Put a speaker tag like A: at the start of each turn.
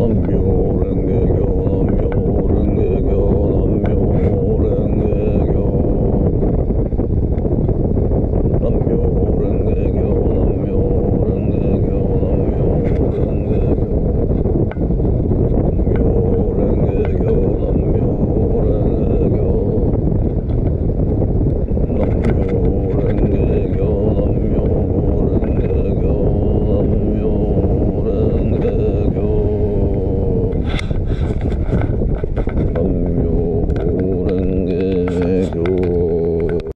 A: 忘忧